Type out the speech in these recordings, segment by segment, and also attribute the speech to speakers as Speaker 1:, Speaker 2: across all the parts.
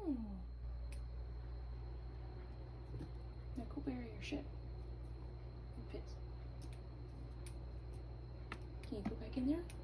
Speaker 1: Oh. Now go bury your ship in pits. Can you go back in there?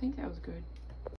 Speaker 1: Think that was good.